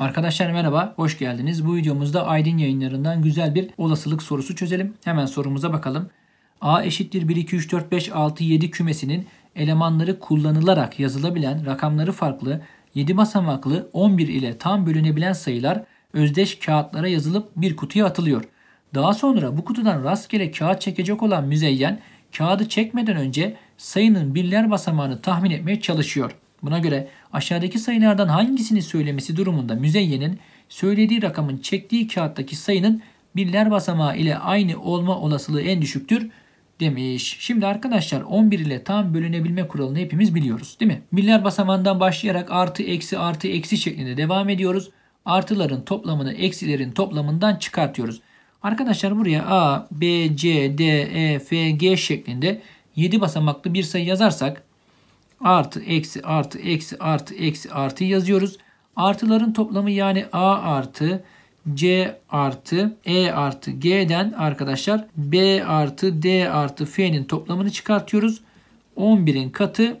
Arkadaşlar merhaba, hoş geldiniz. Bu videomuzda Aydın yayınlarından güzel bir olasılık sorusu çözelim. Hemen sorumuza bakalım. A eşittir 1, 2, 3, 4, 5, 6, 7 kümesinin elemanları kullanılarak yazılabilen rakamları farklı 7 basamaklı 11 ile tam bölünebilen sayılar özdeş kağıtlara yazılıp bir kutuya atılıyor. Daha sonra bu kutudan rastgele kağıt çekecek olan müzeyyen kağıdı çekmeden önce sayının birler basamağını tahmin etmeye çalışıyor. Buna göre aşağıdaki sayılardan hangisini söylemesi durumunda müzeyyenin söylediği rakamın çektiği kağıttaki sayının birler basamağı ile aynı olma olasılığı en düşüktür demiş. Şimdi arkadaşlar 11 ile tam bölünebilme kuralını hepimiz biliyoruz değil mi? Birler basamağından başlayarak artı eksi artı eksi şeklinde devam ediyoruz. Artıların toplamını eksilerin toplamından çıkartıyoruz. Arkadaşlar buraya A, B, C, D, E, F, G şeklinde 7 basamaklı bir sayı yazarsak artı eksi artı eksi artı eksi artı yazıyoruz. Artıların toplamı yani A artı C artı E artı G'den arkadaşlar B artı D artı F'nin toplamını çıkartıyoruz. 11'in katı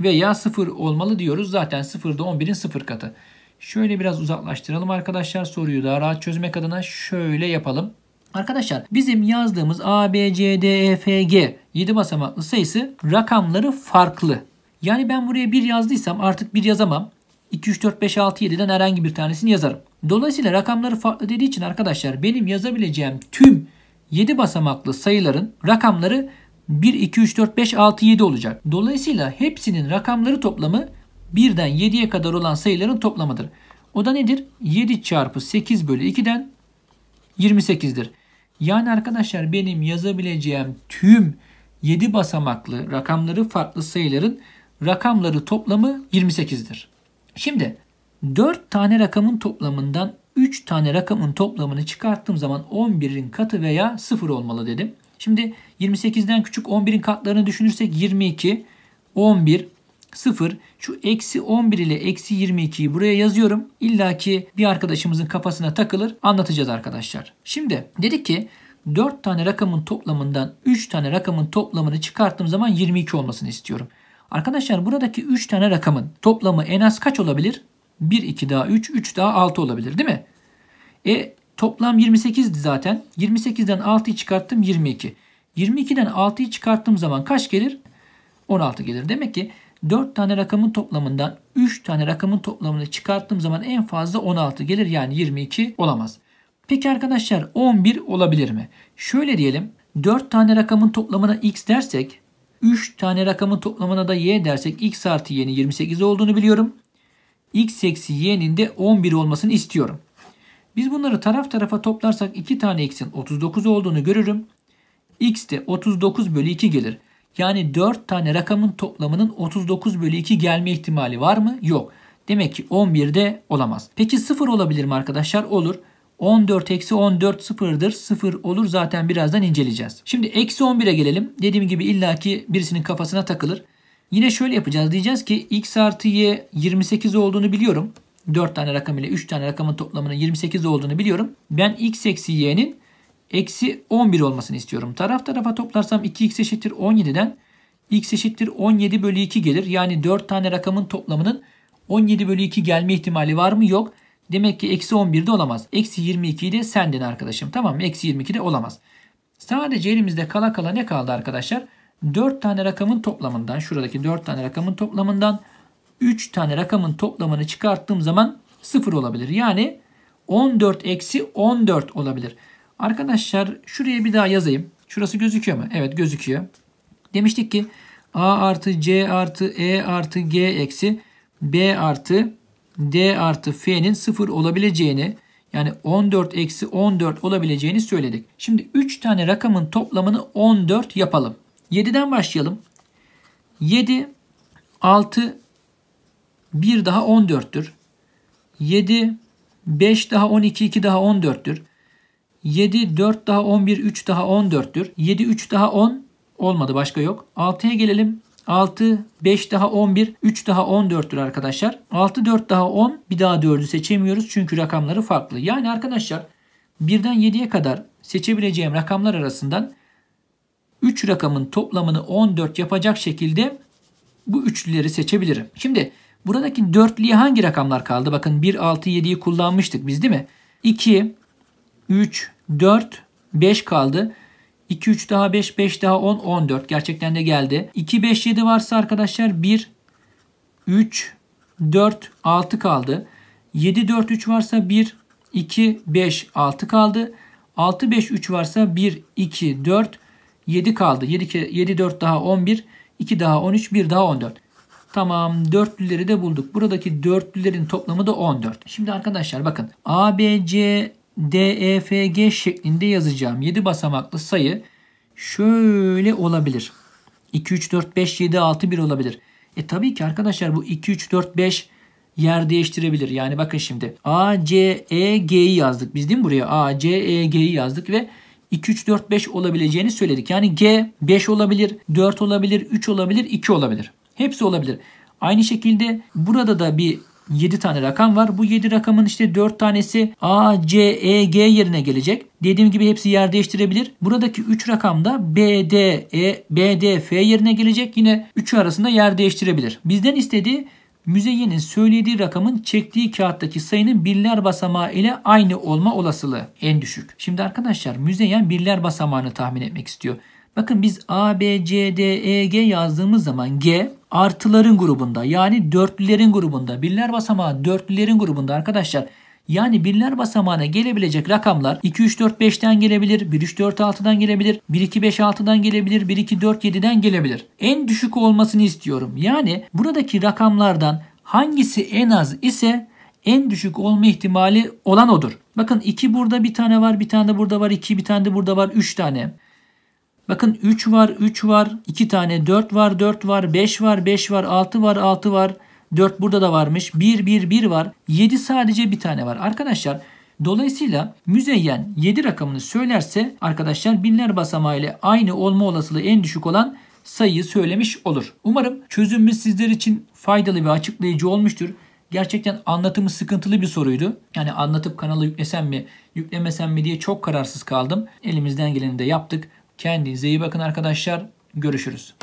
veya 0 olmalı diyoruz. Zaten 0 da 11'in 0 katı. Şöyle biraz uzaklaştıralım arkadaşlar soruyu daha rahat çözmek adına şöyle yapalım. Arkadaşlar bizim yazdığımız A, B, C, D, E, F, G 7 basamaklı sayısı rakamları farklı. Yani ben buraya 1 yazdıysam artık 1 yazamam. 2, 3, 4, 5, 6, 7'den herhangi bir tanesini yazarım. Dolayısıyla rakamları farklı dediği için arkadaşlar benim yazabileceğim tüm 7 basamaklı sayıların rakamları 1, 2, 3, 4, 5, 6, 7 olacak. Dolayısıyla hepsinin rakamları toplamı 1'den 7'ye kadar olan sayıların toplamıdır. O da nedir? 7 çarpı 8 bölü 2'den 28'dir. Yani arkadaşlar benim yazabileceğim tüm 7 basamaklı rakamları farklı sayıların rakamları toplamı 28'dir. Şimdi 4 tane rakamın toplamından 3 tane rakamın toplamını çıkarttığım zaman 11'in katı veya 0 olmalı dedim. Şimdi 28'den küçük 11'in katlarını düşünürsek 22, 11, 0. Şu eksi 11 ile eksi 22'yi buraya yazıyorum. İlla ki bir arkadaşımızın kafasına takılır. Anlatacağız arkadaşlar. Şimdi dedik ki 4 tane rakamın toplamından 3 tane rakamın toplamını çıkarttığım zaman 22 olmasını istiyorum. Arkadaşlar buradaki 3 tane rakamın toplamı en az kaç olabilir? 1, 2 daha 3, 3 daha 6 olabilir değil mi? E toplam 28'di zaten. 28'den 6'yı çıkarttım 22. 22'den 6'yı çıkarttığım zaman kaç gelir? 16 gelir. Demek ki 4 tane rakamın toplamından 3 tane rakamın toplamını çıkarttığım zaman en fazla 16 gelir. Yani 22 olamaz. Peki arkadaşlar 11 olabilir mi? Şöyle diyelim 4 tane rakamın toplamına x dersek 3 tane rakamın toplamına da y dersek x artı y'nin 28 olduğunu biliyorum. x eksi y'nin de 11 olmasını istiyorum. Biz bunları taraf tarafa toplarsak 2 tane x'in 39 olduğunu görürüm. x de 39 bölü 2 gelir. Yani 4 tane rakamın toplamının 39 bölü 2 gelme ihtimali var mı? Yok. Demek ki 11 de olamaz. Peki 0 olabilir mi arkadaşlar? Olur. 14 eksi 14 sıfırdır. Sıfır olur zaten birazdan inceleyeceğiz. Şimdi eksi 11'e gelelim. Dediğim gibi illaki birisinin kafasına takılır. Yine şöyle yapacağız. Diyeceğiz ki x artı y 28 olduğunu biliyorum. 4 tane rakam ile 3 tane rakamın toplamının 28 olduğunu biliyorum. Ben x eksi y'nin eksi 11 olmasını istiyorum. Taraf tarafa toplarsam 2x eşittir 17'den x eşittir 17 bölü 2 gelir. Yani 4 tane rakamın toplamının 17 bölü 2 gelme ihtimali var mı? Yok. Demek ki eksi 11 de olamaz. Eksi 22 de sendin arkadaşım. Tamam mı? Eksi 22 de olamaz. Sadece elimizde kala kala ne kaldı arkadaşlar? 4 tane rakamın toplamından şuradaki 4 tane rakamın toplamından 3 tane rakamın toplamını çıkarttığım zaman 0 olabilir. Yani 14 eksi 14 olabilir. Arkadaşlar şuraya bir daha yazayım. Şurası gözüküyor mu? Evet gözüküyor. Demiştik ki A artı C artı E artı G eksi B artı D artı F'nin 0 olabileceğini yani 14 eksi 14 olabileceğini söyledik. Şimdi 3 tane rakamın toplamını 14 yapalım. 7'den başlayalım. 7, 6, 1 daha 14'tür. 7, 5 daha 12, 2 daha 14'tür. 7, 4 daha 11, 3 daha 14'tür. 7, 3 daha 10 olmadı başka yok. 6'ya gelelim. 6, 5 daha 11, 3 daha 14'tür arkadaşlar. 6, 4 daha 10. Bir daha 4'ü seçemiyoruz çünkü rakamları farklı. Yani arkadaşlar 1'den 7'ye kadar seçebileceğim rakamlar arasından 3 rakamın toplamını 14 yapacak şekilde bu üçlüleri seçebilirim. Şimdi Buradaki dörtlüye hangi rakamlar kaldı? Bakın 1, 6, 7'yi kullanmıştık biz değil mi? 2, 3, 4, 5 kaldı. 2, 3 daha 5, 5 daha 10, 14. Gerçekten de geldi. 2, 5, 7 varsa arkadaşlar 1, 3, 4, 6 kaldı. 7, 4, 3 varsa 1, 2, 5, 6 kaldı. 6, 5, 3 varsa 1, 2, 4, 7 kaldı. 7, 7 4 daha 11, 2 daha 13, 1 daha 14. Tamam dörtlüleri de bulduk. Buradaki dörtlülerin toplamı da 14. Şimdi arkadaşlar bakın A, B, C, D, E, F, G şeklinde yazacağım 7 basamaklı sayı şöyle olabilir. 2, 3, 4, 5, 7, 6, 1 olabilir. E tabii ki arkadaşlar bu 2, 3, 4, 5 yer değiştirebilir. Yani bakın şimdi A, C, E, G'yi yazdık. Biz değil mi buraya A, C, E, G'yi yazdık ve 2, 3, 4, 5 olabileceğini söyledik. Yani G 5 olabilir, 4 olabilir, 3 olabilir, 2 olabilir. Hepsi olabilir. Aynı şekilde burada da bir 7 tane rakam var. Bu 7 rakamın işte 4 tanesi A, C, E, G yerine gelecek. Dediğim gibi hepsi yer değiştirebilir. Buradaki 3 rakam da B, D, E, B, D, F yerine gelecek. Yine 3 arasında yer değiştirebilir. Bizden istediği müzeyyenin söylediği rakamın çektiği kağıttaki sayının birler basamağı ile aynı olma olasılığı en düşük. Şimdi arkadaşlar müzeyyen birler basamağını tahmin etmek istiyor. Bakın biz A, B, C, D, E, G yazdığımız zaman G artıların grubunda yani dörtlülerin grubunda. Birler basamağı dörtlülerin grubunda arkadaşlar. Yani birler basamağına gelebilecek rakamlar 2, 3, 4, 5'ten gelebilir, 1, 3, 4, 6'dan gelebilir, 1, 2, 5, 6'dan gelebilir, 1, 2, 4, 7'den gelebilir. En düşük olmasını istiyorum. Yani buradaki rakamlardan hangisi en az ise en düşük olma ihtimali olan odur. Bakın 2 burada bir tane var, bir tane de burada var, 2 bir tane de burada var, 3 tane. Bakın 3 var, 3 var, 2 tane 4 var, 4 var, 5 var, 5 var, 6 var, 6 var. 4 burada da varmış. 1, 1, 1 var. 7 sadece bir tane var. Arkadaşlar dolayısıyla müzeyyen 7 rakamını söylerse arkadaşlar binler basamağı ile aynı olma olasılığı en düşük olan sayıyı söylemiş olur. Umarım çözümümüz sizler için faydalı ve açıklayıcı olmuştur. Gerçekten anlatımı sıkıntılı bir soruydu. Yani anlatıp kanala yüklesem mi, yüklemesem mi diye çok kararsız kaldım. Elimizden geleni de yaptık. Kendinize iyi bakın arkadaşlar. Görüşürüz.